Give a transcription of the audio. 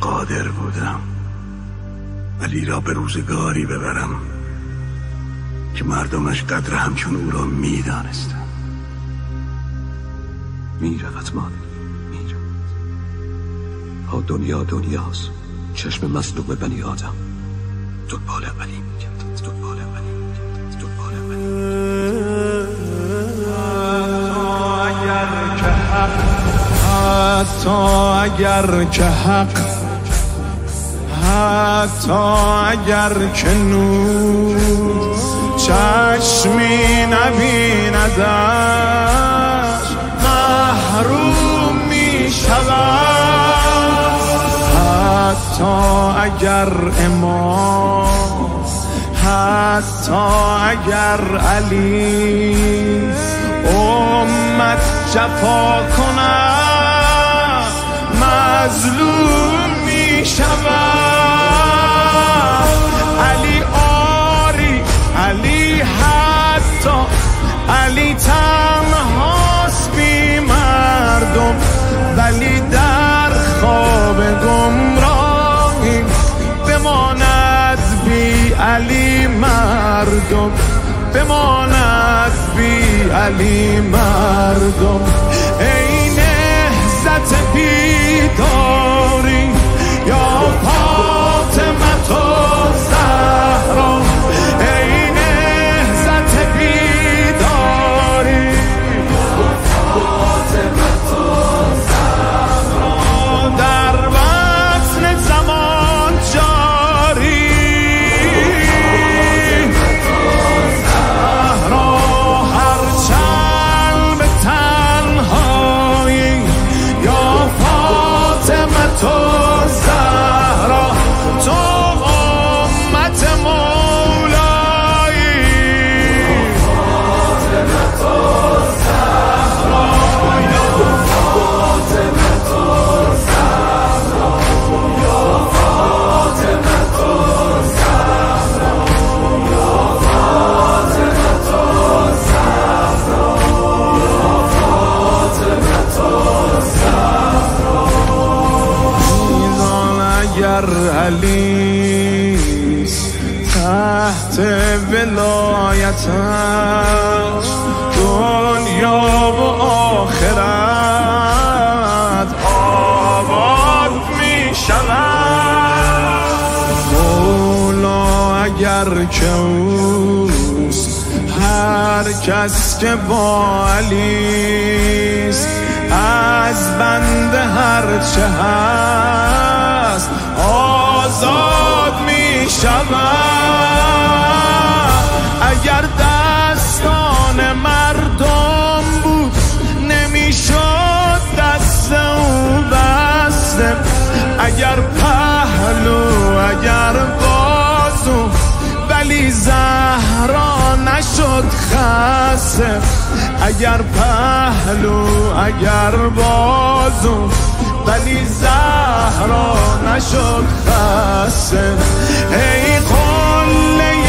قادر بودم. علی را به روزگاری ببرم که مردمش قدر همچون او را می‌دانستم می‌رود مال می‌رود. ها دنیا دنیاست. چشم مظلوم بنی آدم. دنبال علی میگردد دنبال علی میگردد دنبال حتی اگر که حق حتی اگر که نور چشمی نبیندش محروم می شود حتی اگر امام حتی اگر علی امت جفا کند. مظلوم می شود علی تنهاست بی مردم. ولی در خواب گمراهی بماند بی علی مردم. بماند بی علی مردم. علیس تحت ولایتش دنیا و آخرت آباد می شود مولا اگر که اوست هر کس که با علیست از بند هر چه هست دستت اگر پهلو اگر بازو ولی زهرا نشد خسته. ای قله